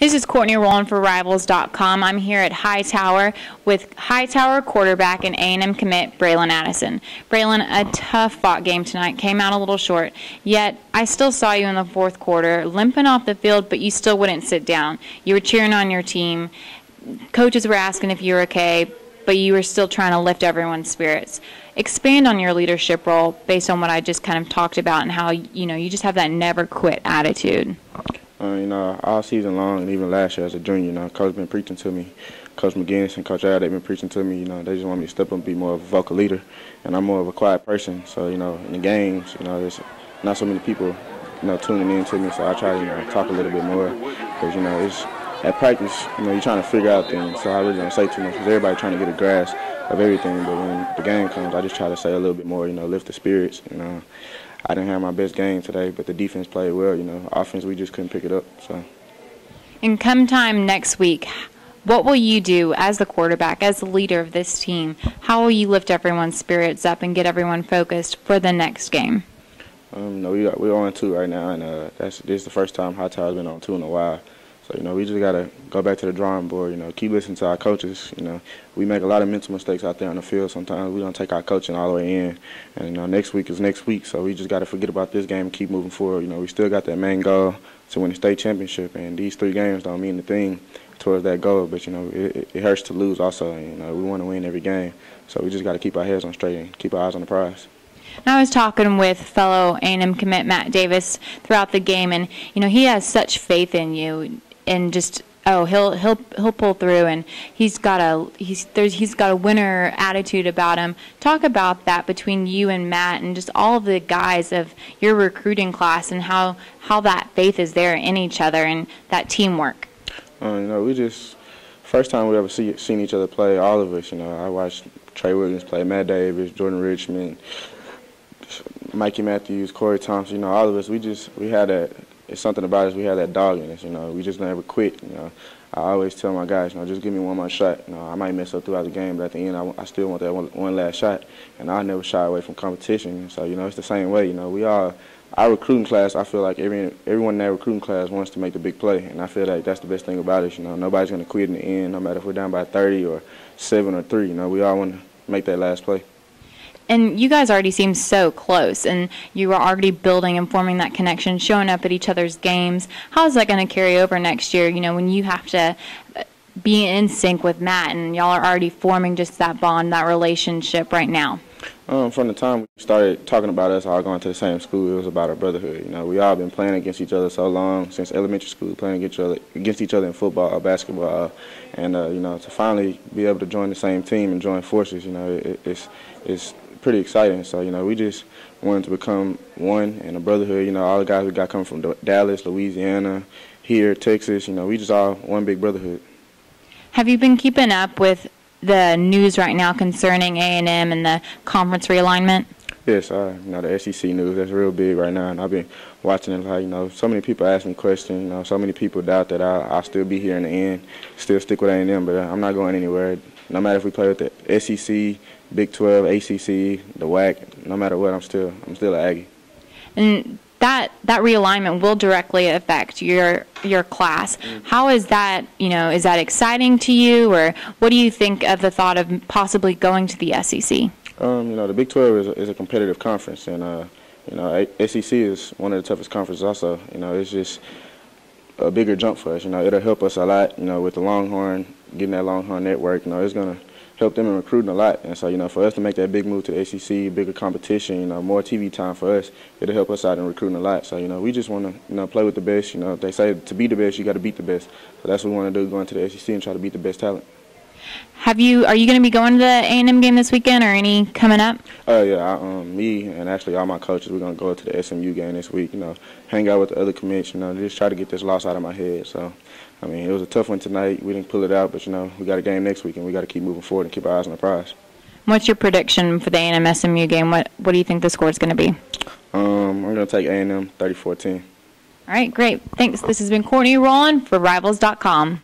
This is Courtney Roland for Rivals.com. I'm here at Hightower with Hightower quarterback and A&M commit Bralon Addison. Bralon, a tough fought game tonight, came out a little short, yet I still saw you in the fourth quarter limping off the field, but you still wouldn't sit down. You were cheering on your team. Coaches were asking if you were okay, but you were still trying to lift everyone's spirits. Expand on your leadership role based on what I just kind of talked about and how you know you just have that never quit attitude. Uh, you know, all season long and even last year as a junior, you know, Coach been preaching to me. Coach McGinnis and Coach Al, they've been preaching to me. You know, they just want me to step up and be more of a vocal leader, and I'm more of a quiet person. So, you know, in the games, you know, there's not so many people, you know, tuning in to me. So I try to, you know, talk a little bit more because, you know, it's at practice, you know, you're trying to figure out things. So I really don't say too much because everybody trying to get a grasp of everything. But when the game comes, I just try to say a little bit more, you know, lift the spirits, you know. I didn't have my best game today, but the defense played well. You know, offense we just couldn't pick it up. So. And come time next week, what will you do as the quarterback, as the leader of this team? How will you lift everyone's spirits up and get everyone focused for the next game? Um, no, we we're on two right now, and uh, that's this is the first time Hightower's been on two in a while. So, you know, we just got to go back to the drawing board, you know, keep listening to our coaches. You know, we make a lot of mental mistakes out there on the field. Sometimes we don't take our coaching all the way in. And, you know, next week is next week. So we just got to forget about this game and keep moving forward. You know, we still got that main goal to win the state championship. And these three games don't mean a thing towards that goal. But, you know, it, it hurts to lose also. You know, we want to win every game. So we just got to keep our heads on straight and keep our eyes on the prize. I was talking with fellow A&M commit Matt Davis throughout the game, and you know he has such faith in you and just oh he'll he'll he'll pull through and he's got a he's there's he's got a winner attitude about him. Talk about that between you and Matt and just all of the guys of your recruiting class and how how that faith is there in each other and that teamwork. Uh, you know we just first time we ever see seen each other play all of us you know. I watched Trey Williams play Matt Davis Jordan Richmond Mikey Matthews Corey Thompson you know all of us we just we had that it's something about us. We have that dog in us. You know, we just never quit. You know, I always tell my guys, you know, just give me one more shot. You know, I might mess up throughout the game, but at the end, I, I still want that one, one last shot. And I never shy away from competition. So you know, it's the same way. You know, we all our recruiting class. I feel like every everyone in that recruiting class wants to make the big play, and I feel like that's the best thing about it. You know, nobody's going to quit in the end, no matter if we're down by 30 or seven or three. You know, we all want to make that last play and you guys already seem so close and you are already building and forming that connection showing up at each other's games how is that going to carry over next year you know when you have to uh, be in sync with matt and y'all are already forming just that bond that relationship right now um, from the time we started talking about us all going to the same school, it was about our brotherhood. You know, we all been playing against each other so long since elementary school, playing against each other, against each other in football or basketball, and uh, you know, to finally be able to join the same team and join forces, you know, it, it's it's pretty exciting. So, you know, we just wanted to become one and a brotherhood. You know, all the guys we got coming from Dallas, Louisiana, here, Texas, you know, we just all one big brotherhood. Have you been keeping up with the news right now concerning A&M and the conference realignment? Yes, I, you know, the SEC news, that's real big right now, and I've been watching it like, you know, so many people ask me questions, you know, so many people doubt that I, I'll still be here in the end, still stick with A&M, but I'm not going anywhere. No matter if we play with the SEC, Big 12, ACC, the WAC, no matter what, I'm still I'm still an Aggie. And that that realignment will directly affect your your class. Mm. How is that? You know, is that exciting to you, or what do you think of the thought of possibly going to the SEC? Um, you know, the Big 12 is a, is a competitive conference, and uh, you know, SEC is one of the toughest conferences. Also, you know, it's just a bigger jump for us. You know, it'll help us a lot. You know, with the Longhorn, getting that Longhorn network. You know, it's gonna help them in recruiting a lot. And so, you know, for us to make that big move to the ACC, bigger competition, you know, more TV time for us, it'll help us out in recruiting a lot. So, you know, we just want to, you know, play with the best. You know, they say to be the best, you got to beat the best. So that's what we want to do, going to the ACC and try to beat the best talent. Have you? Are you going to be going to the A&M game this weekend, or any coming up? Oh uh, yeah, I, um, me and actually all my coaches, we're going to go to the SMU game this week. You know, hang out with the other commits. You know, just try to get this loss out of my head. So, I mean, it was a tough one tonight. We didn't pull it out, but you know, we got a game next week, and we got to keep moving forward and keep our eyes on the prize. What's your prediction for the A&M SMU game? What What do you think the score is going to be? Um, I'm going to take A&M 34-10. All right, great. Thanks. This has been Courtney Roland for Rivals.com.